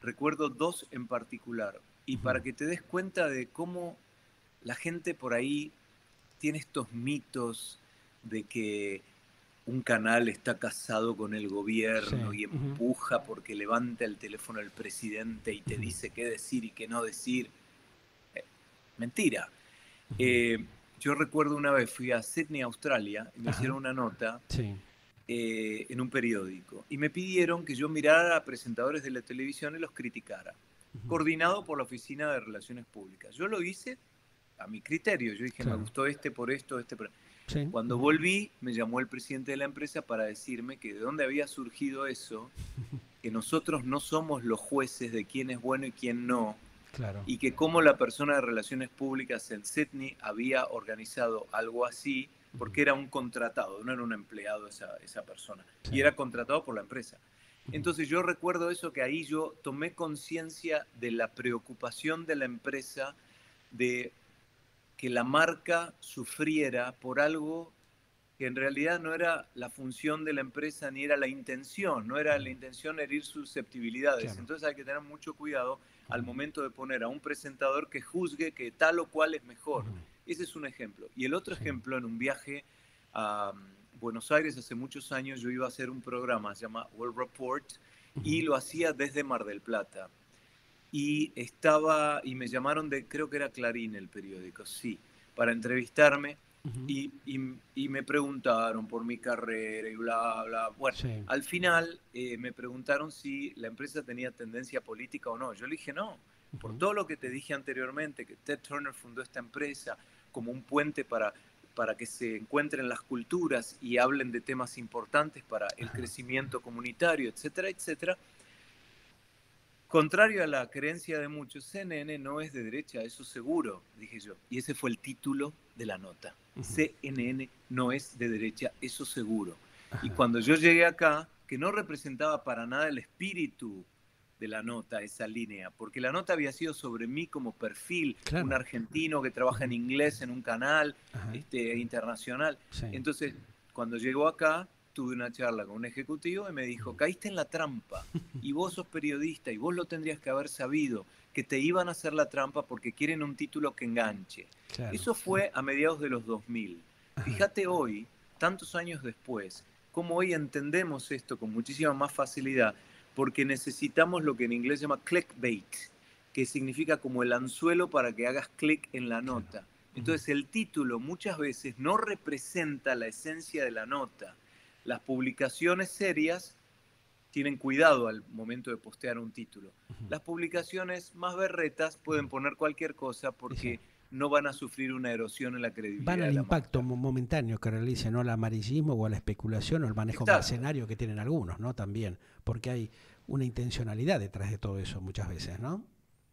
Recuerdo dos en particular. Y para que te des cuenta de cómo la gente por ahí tiene estos mitos de que un canal está casado con el gobierno y empuja porque levanta el teléfono al presidente y te dice qué decir y qué no decir. Eh, mentira. Eh, yo recuerdo una vez fui a Sydney, Australia, y me hicieron una nota eh, en un periódico. Y me pidieron que yo mirara a presentadores de la televisión y los criticara, coordinado por la Oficina de Relaciones Públicas. Yo lo hice a mi criterio. Yo dije, me gustó este por esto, este por Cuando volví, me llamó el presidente de la empresa para decirme que de dónde había surgido eso, que nosotros no somos los jueces de quién es bueno y quién no, y que como la persona de relaciones públicas en Sydney había organizado algo así, porque era un contratado, no era un empleado esa, esa persona, y era contratado por la empresa. Entonces yo recuerdo eso que ahí yo tomé conciencia de la preocupación de la empresa de que la marca sufriera por algo que en realidad no era la función de la empresa ni era la intención, no era la intención herir susceptibilidades. Entonces hay que tener mucho cuidado al momento de poner a un presentador que juzgue que tal o cual es mejor. Ese es un ejemplo. Y el otro ejemplo en un viaje a um, Buenos Aires hace muchos años, yo iba a hacer un programa, se llama World Report, y lo hacía desde Mar del Plata. Y estaba, y me llamaron de, creo que era Clarín el periódico, sí, para entrevistarme. Y, y, me preguntaron por mi carrera y bla, bla. Bueno, al final eh, me preguntaron si la empresa tenía tendencia política o no. Yo le dije no, por todo lo que te dije anteriormente, que Ted Turner fundó esta empresa como un puente para para que se encuentren las culturas y hablen de temas importantes para el crecimiento comunitario, etcétera, etcétera. Contrario a la creencia de muchos, CNN no es de derecha, eso seguro, dije yo. Y ese fue el título de la nota. CNN no es de derecha, eso seguro. Y cuando yo llegué acá, que no representaba para nada el espíritu de la nota, esa línea, porque la nota había sido sobre mí como perfil, un argentino que trabaja en inglés en un canal este, internacional. Entonces, cuando llegó acá, tuve una charla con un ejecutivo y me dijo, caíste en la trampa. Y vos sos periodista y vos lo tendrías que haber sabido, que te iban a hacer la trampa porque quieren un título que enganche. Eso fue a mediados de los 2000. Fíjate hoy, tantos años después, cómo hoy entendemos esto con muchísima más facilidad porque necesitamos lo que en inglés se llama clickbait, que significa como el anzuelo para que hagas clic en la nota. Entonces el título muchas veces no representa la esencia de la nota. Las publicaciones serias tienen cuidado al momento de postear un título. Las publicaciones más berretas pueden poner cualquier cosa porque no van a sufrir una erosión en la credibilidad. Van al impacto momentáneo que realice, ¿no? Al amarillismo o a la especulación o el manejo del escenario que tienen algunos, ¿no? También, porque hay una intencionalidad detrás de todo eso muchas veces, ¿no?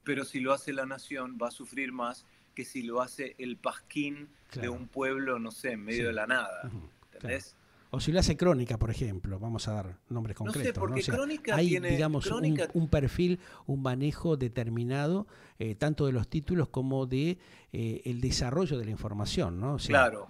Pero si lo hace la nación, va a sufrir más que si lo hace el pasquín de un pueblo, no sé, en medio de la nada. ¿Entendés? O si lo hace Crónica, por ejemplo, vamos a dar nombres concretos. No sé, porque Crónica hay, tiene, digamos, un, perfil, un manejo determinado, eh, tanto de los títulos como de eh, el desarrollo de la información, ¿no? claro.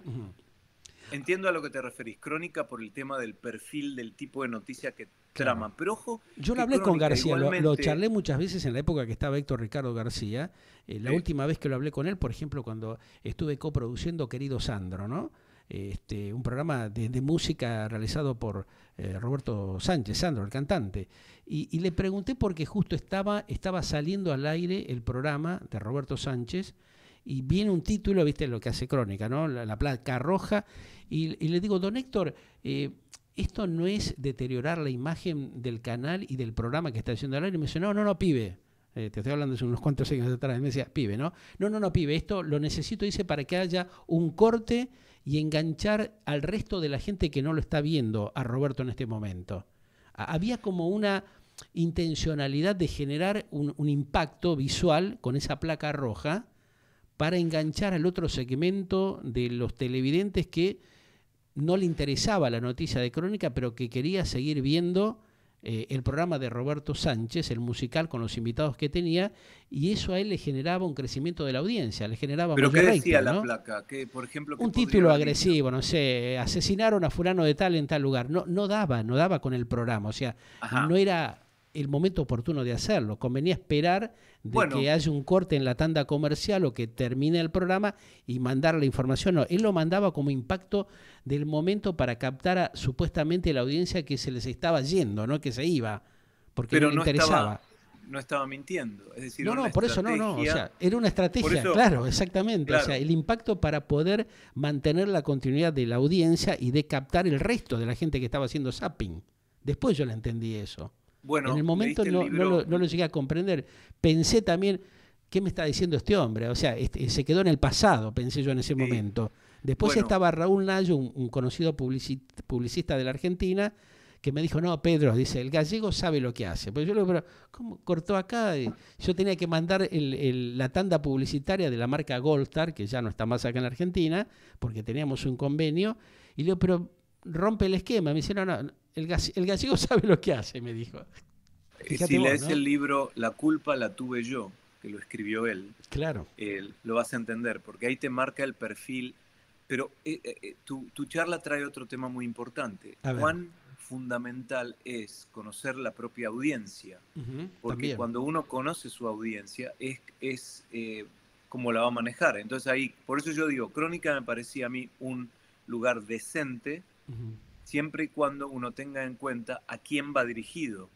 Entiendo a lo que te referís. Crónica por el tema del perfil del tipo de noticia que trama. Pero ojo. Yo lo hablé con García, lo, charlé muchas veces en la época que estaba Héctor Ricardo García. Eh, la última vez que lo hablé con él, por ejemplo, cuando estuve coproduciendo Querido Sandro, ¿no? Este, un programa de, música realizado por eh, Roberto Sánchez, Sandro, el cantante. Y, le pregunté porque justo estaba, estaba saliendo al aire el programa de Roberto Sánchez y viene un título, viste lo que hace Crónica, ¿no? La, placa roja. Y, le digo, don Héctor, eh, esto no es deteriorar la imagen del canal y del programa que está haciendo al aire. Y me dice, no, no, no, pibe. Eh, te estoy hablando de unos cuantos años atrás. Me decía, pibe, ¿no? No, no, no, pibe. Esto lo necesito, dice, para que haya un corte y enganchar al resto de la gente que no lo está viendo a Roberto en este momento. Había como una intencionalidad de generar un, impacto visual con esa placa roja para enganchar al otro segmento de los televidentes que no le interesaba la noticia de Crónica, pero que quería seguir viendo eh, el programa de Roberto Sánchez, el musical con los invitados que tenía, y eso a él le generaba un crecimiento de la audiencia, le generaba ¿Pero qué decía la placa? que por ejemplo, un título agresivo, no sé, asesinaron a fulano de tal en tal lugar. No, no daba, no daba con el programa, o sea, no era el momento oportuno de hacerlo. Convenía esperar de que haya un corte en la tanda comercial o que termine el programa y mandar la información. No, él lo mandaba como impacto del momento para captar a, supuestamente la audiencia que se les estaba yendo, no que se iba, porque no le interesaba. no estaba mintiendo. Es decir, no, no, por eso no, no. O sea, era una estrategia, claro, exactamente. O sea, el impacto para poder mantener la continuidad de la audiencia y de captar el resto de la gente que estaba haciendo zapping. Después yo le entendí eso en el momento no, lo, llegué a comprender. Pensé también, ¿qué me está diciendo este hombre? O sea, este, se quedó en el pasado, pensé yo en ese momento. Después estaba Raúl Nayo, un, conocido publicista de la Argentina, que me dijo, no, Pedro, dice, el gallego sabe lo que hace. Pues yo le digo, pero ¿cómo cortó acá? Yo tenía que mandar la tanda publicitaria de la marca Goldstar, que ya no está más acá en Argentina, porque teníamos un convenio, y le digo, pero rompe el esquema. Me dice, no, no, el, gallego sabe lo que hace, me dijo. Eh, si lees el libro La culpa la tuve yo, que lo escribió él, claro. lo vas a entender, porque ahí te marca el perfil. Pero eh, eh, tu, charla trae otro tema muy importante. Cuán fundamental es conocer la propia audiencia, porque cuando uno conoce su audiencia es, es cómo la va a manejar. Entonces ahí, por eso yo digo, Crónica me parecía a mí un lugar decente, siempre y cuando uno tenga en cuenta a quién va dirigido,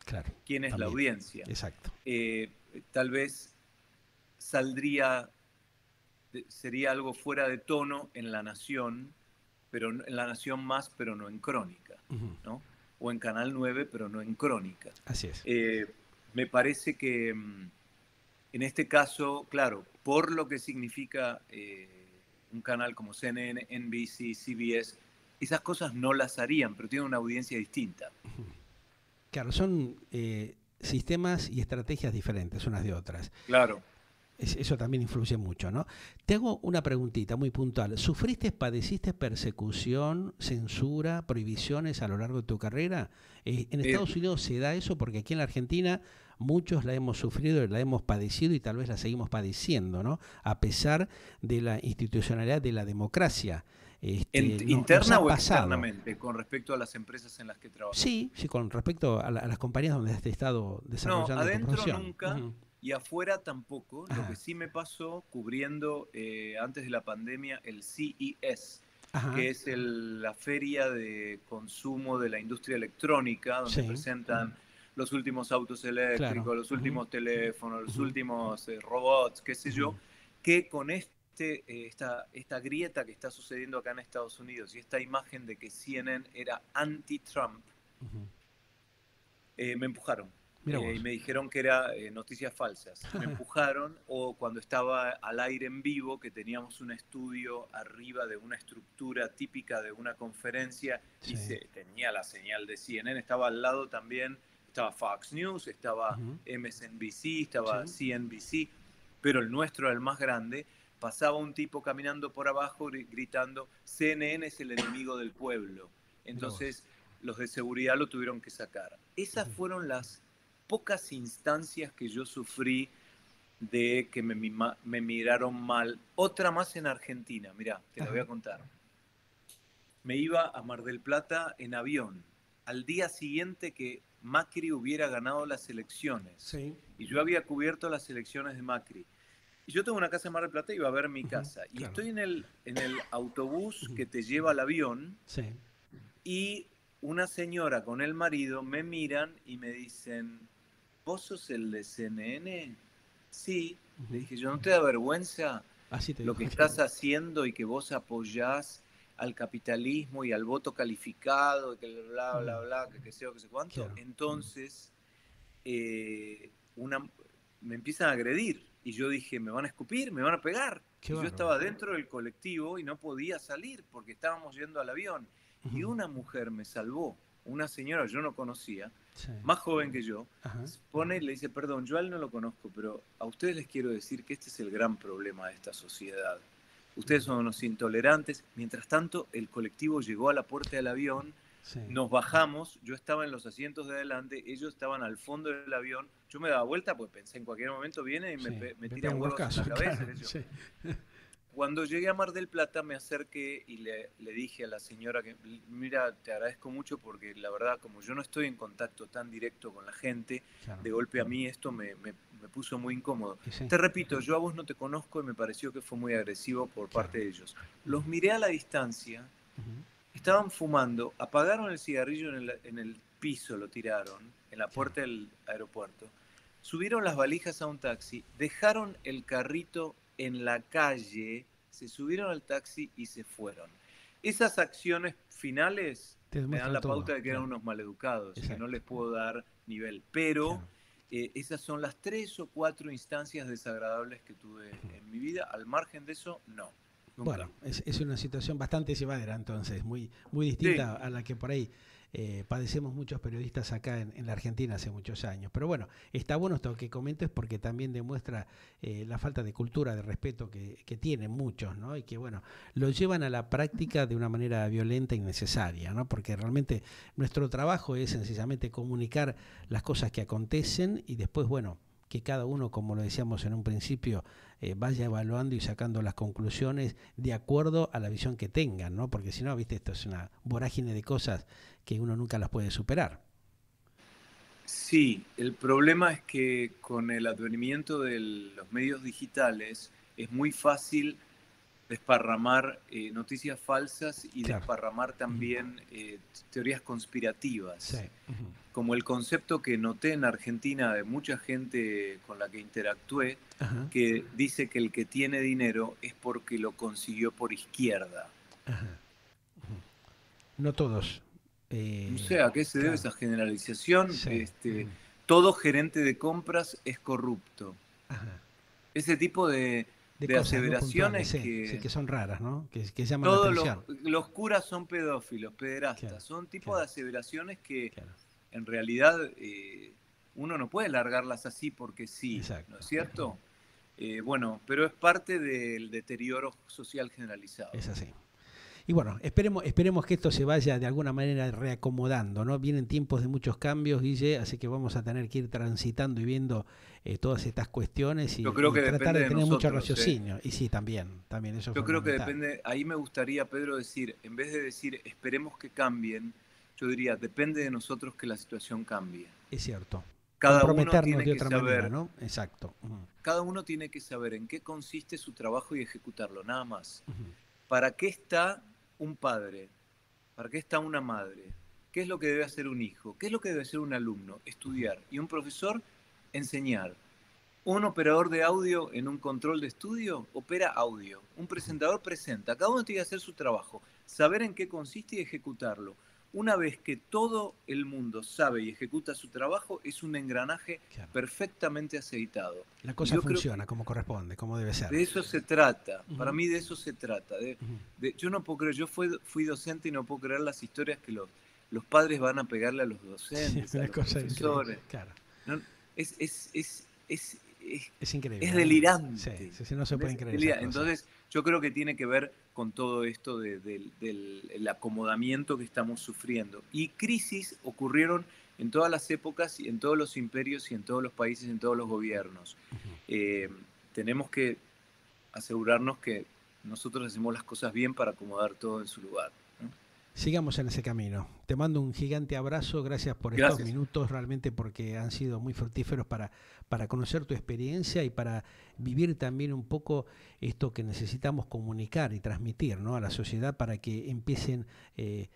quién es la audiencia. Exacto. Eh, tal vez saldría, sería algo fuera de tono en La Nación, pero en La Nación más, pero no en Crónica, ¿no? O en Canal 9, pero no en Crónica. Así es. Eh, me parece que mm, en este caso, claro, por lo que significa eh, un canal como CNN, NBC, CBS, esas cosas no las harían, pero tienen una audiencia distinta. Claro, son eh, sistemas y estrategias diferentes unas de otras. Claro. eso también influye mucho, ¿no? Te hago una preguntita muy puntual. ¿Sufriste, padeciste persecución, censura, prohibiciones a lo largo de tu carrera? Eh, ¿En Estados Unidos se da eso? Porque aquí en la Argentina muchos la hemos sufrido, la hemos padecido y tal vez la seguimos padeciendo, ¿no? A pesar de la institucionalidad de la democracia. Este, ¿Interna o externamente con respecto a las empresas en las que trabajas? Sí, sí, con respecto a, las compañías donde has estado desarrollando no, adentro nunca y afuera tampoco. Lo que sí me pasó cubriendo eh, antes de la pandemia el CES, que es la feria de consumo de la industria electrónica, donde presentan los últimos autos eléctricos, los últimos teléfonos, los últimos eh, robots, qué sé yo, que con este, eh, esta, esta grieta que está sucediendo acá en Estados Unidos y esta imagen de que CNN era anti-Trump, eh, me empujaron. y me dijeron que era noticias falsas. Me empujaron o cuando estaba al aire en vivo, que teníamos un estudio arriba de una estructura típica de una conferencia y se, tenía la señal de CNN, estaba al lado también estaba Fox News, estaba MSNBC, estaba CNBC, pero el nuestro era el más grande. Pasaba un tipo caminando por abajo gritando, CNN es el enemigo del pueblo. Entonces los de seguridad lo tuvieron que sacar. Esas fueron las pocas instancias que yo sufrí de que me, me miraron mal. Otra más en Argentina, mira, te la voy a contar. Me iba a Mar del Plata en avión. Al día siguiente que Macri hubiera ganado las elecciones. Y yo había cubierto las elecciones de Macri. Y yo tengo una casa en Mar del Plata y iba a ver mi casa. y estoy en el, en el autobús que te lleva al avión. Y una señora con el marido me miran y me dicen, ¿vos sos el de CNN? Sí. Le dije, yo no te da vergüenza lo que estás haciendo y que vos apoyás al capitalismo y al voto calificado, que bla, bla, bla, que qué sé yo, que sé cuánto. Entonces, eh, una, me empiezan a agredir y yo dije, me van a escupir, me van a pegar. yo estaba dentro del colectivo y no podía salir porque estábamos yendo al avión. Y una mujer me salvó, una señora yo no conocía, más joven que yo, pone y le dice, perdón, yo a él no lo conozco, pero a ustedes les quiero decir que este es el gran problema de esta sociedad ustedes son unos intolerantes. Mientras tanto, el colectivo llegó a la puerta del avión, nos bajamos, yo estaba en los asientos de adelante, ellos estaban al fondo del avión, yo me daba vuelta porque pensé en cualquier momento viene y me, me tiran huevos en la cabeza. Cuando llegué a Mar del Plata me acerqué y le, dije a la señora que, mira, te agradezco mucho porque la verdad, como yo no estoy en contacto tan directo con la gente, de golpe a mí esto me, puso muy incómodo. Te repito, yo a vos no te conozco y me pareció que fue muy agresivo por parte de ellos. Los miré a la distancia, estaban fumando, apagaron el cigarrillo en el, en el piso, lo tiraron, en la puerta del aeropuerto, subieron las valijas a un taxi, dejaron el carrito en la calle, se subieron al taxi y se fueron. Esas acciones finales me dan la pauta de que eran unos maleducados, que no les puedo dar nivel. Pero eh, esas son las tres o cuatro instancias desagradables que tuve en mi vida. Al margen de eso, no. Bueno, es, una situación bastante llevadera entonces, muy, muy distinta a la que por ahí eh, padecemos muchos periodistas acá en, la Argentina hace muchos años. Pero bueno, está bueno esto que comentes porque también demuestra eh, la falta de cultura, de respeto que, tienen muchos, ¿no? Y que, bueno, lo llevan a la práctica de una manera violenta y necesaria, ¿no? Porque realmente nuestro trabajo es sencillamente comunicar las cosas que acontecen y después, bueno, que cada uno, como lo decíamos en un principio, eh, vaya evaluando y sacando las conclusiones de acuerdo a la visión que tengan, ¿no? Porque si no, viste, esto es una vorágine de cosas que uno nunca las puede superar. Sí, el problema es que con el advenimiento de los medios digitales es muy fácil desparramar eh, noticias falsas y desparramar también eh, teorías conspirativas. Como el concepto que noté en Argentina de mucha gente con la que interactué, que dice que el que tiene dinero es porque lo consiguió por izquierda. No todos. Eh, no sé a qué se debe esa generalización. Este, todo gerente de compras es corrupto. Ese tipo de, de, aseveraciones que, son raras, ¿no? Que, llaman todos Los, curas son pedófilos, pederastas. Son tipos de aseveraciones que en realidad eh, uno no puede largarlas así porque sí, ¿no es cierto? Eh, bueno, pero es parte del deterioro social generalizado. Es así. Y bueno, esperemos, esperemos que esto se vaya de alguna manera reacomodando, ¿no? Vienen tiempos de muchos cambios, Guille, así que vamos a tener que ir transitando y viendo eh, todas estas cuestiones y, tratar de, tener mucho ¿eh? raciocinio. Y sí, también, también eso. Yo creo que depende, ahí me gustaría, Pedro, decir, en vez de decir esperemos que cambien, yo diría, depende de nosotros que la situación cambie. Es cierto. Cada uno tiene de otra que saber, manera, ¿no? Exacto. Cada uno tiene que saber en qué consiste su trabajo y ejecutarlo, nada más. ¿Para qué está un padre? ¿Para qué está una madre? ¿Qué es lo que debe hacer un hijo? ¿Qué es lo que debe hacer un alumno? Estudiar. Y un profesor, enseñar. Un operador de audio en un control de estudio opera audio. Un presentador presenta. Cada uno tiene que hacer su trabajo, saber en qué consiste y ejecutarlo. Una vez que todo el mundo sabe y ejecuta su trabajo, es un engranaje perfectamente aceitado. La cosa funciona como corresponde, como debe ser. De eso se trata. Para mí de eso se trata. De, yo no puedo creer, yo fui, fui docente y no puedo creer las historias que los, los padres van a pegarle a los docentes, a los profesores. Claro. es, es, es, es, es, increíble. Es delirante. Sí, no se puede creer. Entonces, yo creo que tiene que ver con todo esto del acomodamiento que estamos sufriendo. Y crisis ocurrieron en todas las épocas y en todos los imperios y en todos los países y en todos los gobiernos. Eh, tenemos que asegurarnos que nosotros hacemos las cosas bien para acomodar todo en su lugar. Sigamos en ese camino. Te mando un gigante abrazo, gracias por estos minutos, realmente porque han sido muy fructíferos para, para conocer tu experiencia y para vivir también un poco esto que necesitamos comunicar y transmitir ¿no? a la sociedad para que empiecen eh,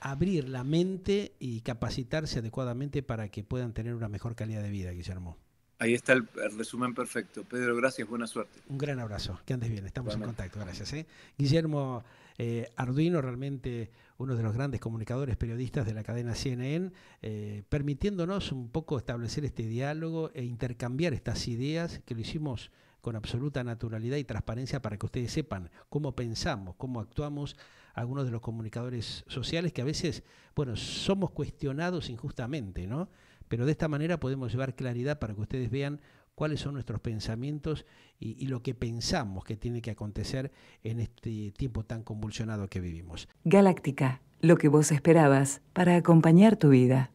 a abrir la mente y capacitarse adecuadamente para que puedan tener una mejor calidad de vida, Guillermo. Ahí está el, resumen perfecto. Pedro, gracias, buena suerte. Un gran abrazo, que andes bien, estamos en contacto, gracias. ¿eh? Guillermo eh, Arduino, realmente uno de los grandes comunicadores periodistas de la cadena CNN, eh, permitiéndonos un poco establecer este diálogo e intercambiar estas ideas que lo hicimos con absoluta naturalidad y transparencia para que ustedes sepan cómo pensamos, cómo actuamos algunos de los comunicadores sociales que a veces, bueno, somos cuestionados injustamente, ¿no? Pero de esta manera podemos llevar claridad para que ustedes vean cuáles son nuestros pensamientos y, lo que pensamos que tiene que acontecer en este tiempo tan convulsionado que vivimos. Galáctica, lo que vos esperabas para acompañar tu vida.